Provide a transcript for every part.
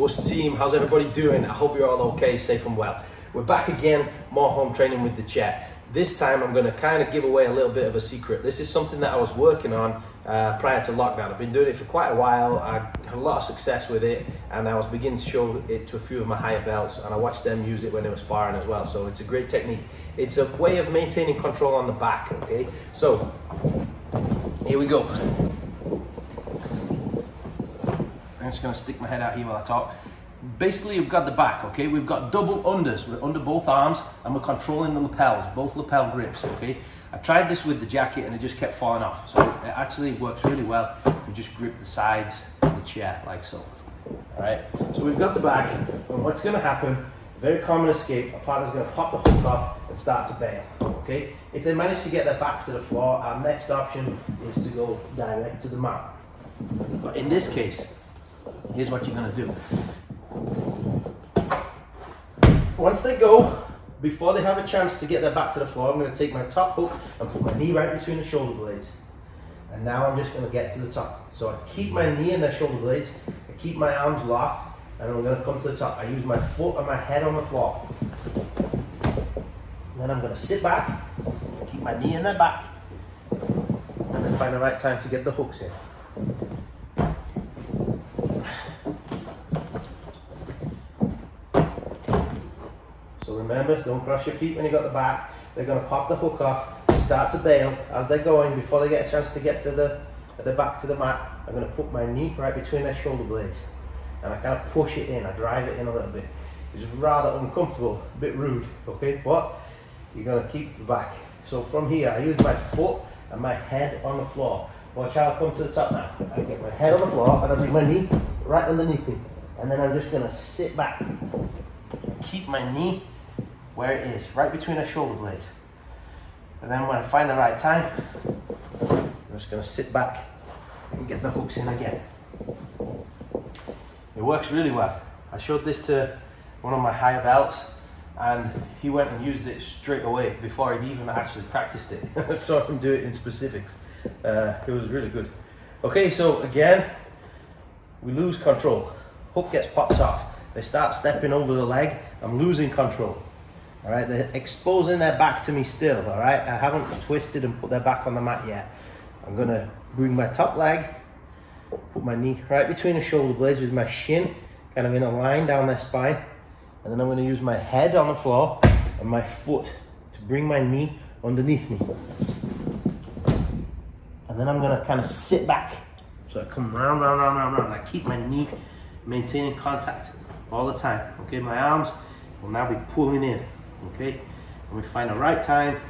Oss team, how's everybody doing? I hope you're all okay, safe and well. We're back again, more home training with the chair. This time I'm going to kind of give away a little bit of a secret. This is something that I was working on uh, prior to lockdown. I've been doing it for quite a while. I had a lot of success with it, and I was beginning to show it to a few of my higher belts, and I watched them use it when they were sparring as well. So it's a great technique. It's a way of maintaining control on the back. Okay, so here we go. I'm just going to stick my head out here while I talk. Basically, you've got the back, okay? We've got double unders. We're under both arms and we're controlling the lapels, both lapel grips, okay? I tried this with the jacket and it just kept falling off. So it actually works really well if you just grip the sides of the chair like so. All right, so we've got the back and what's gonna happen, very common escape, a partner's gonna pop the hook off and start to bail, okay? If they manage to get their back to the floor, our next option is to go direct to the mat. But in this case, here's what you're gonna do. Once they go, before they have a chance to get their back to the floor, I'm to take my top hook and put my knee right between the shoulder blades. And now I'm just going to get to the top. So I keep my knee in their shoulder blades, I keep my arms locked, and I'm going to come to the top. I use my foot and my head on the floor. then I'm going to sit back, keep my knee in their back, and then find the right time to get the hooks in. So remember, don't cross your feet when you got the back. They're going to pop the hook off, start to bail as they're going before they get a chance to get to the, the back to the mat. I'm going to put my knee right between their shoulder blades and I kind of push it in, I drive it in a little bit. It's rather uncomfortable, a bit rude, okay? But you're going to keep the back. So from here, I use my foot and my head on the floor. Watch how I come to the top now. I get my head on the floor and I bring my knee right underneath me. And then I'm just going to sit back. Keep my knee where it is, right between the shoulder blades. And then when I find the right time, I'm just gonna sit back and get the hooks in again. It works really well. I showed this to one of my higher belts and he went and used it straight away before he'd even actually practiced it. I saw him do it in specifics. Uh, it was really good. Okay, so again, we lose control. Hook gets popped off. They start stepping over the leg. I'm losing control. All right, they're exposing their back to me still. All right, I haven't twisted and put their back on the mat yet. I'm gonna bring my top leg, put my knee right between the shoulder blades with my shin kind of in a line down their spine. And then I'm gonna use my head on the floor and my foot to bring my knee underneath me. And then I'm gonna kind of sit back. So I come round, round, round, round, round. I keep my knee maintaining contact all the time. Okay, my arms will now be pulling in okay? And we find the right time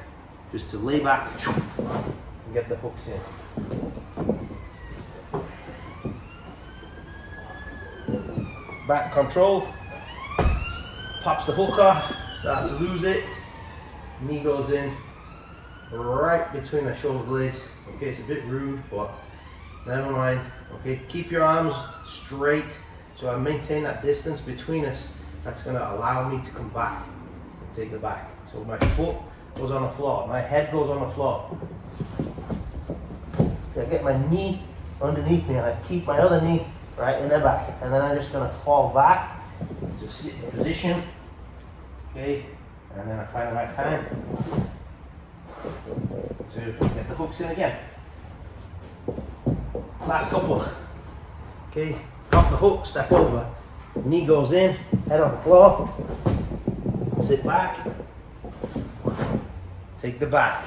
just to lay back and get the hooks in. Back control, pops the hook off, start to lose it, knee goes in right between the shoulder blades. Okay, it's a bit rude, but never mind. Okay, keep your arms straight so I maintain that distance between us. That's gonna allow me to come back take the back. So my foot goes on the floor, my head goes on the floor. So I get my knee underneath me and I keep my other knee right in the back. And then I'm just gonna fall back, just sit in position, okay? And then I find the right time to get the hooks in again. Last couple, okay? Drop the hook, step over, knee goes in, head on the floor, sit back, take the back.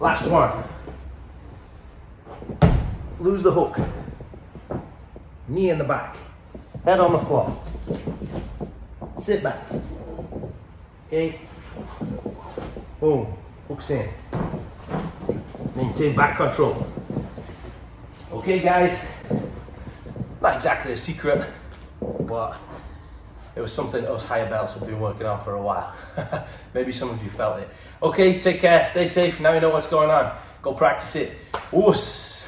Last one. Lose the hook. Knee in the back. Head on the floor. Sit back. Okay. Boom. Hooks in. Maintain back control. Okay, guys. Not exactly a secret, but it was something us higher belts have been working on for a while. Maybe some of you felt it. Okay, take care, stay safe. Now you know what's going on. Go practice it. Oos.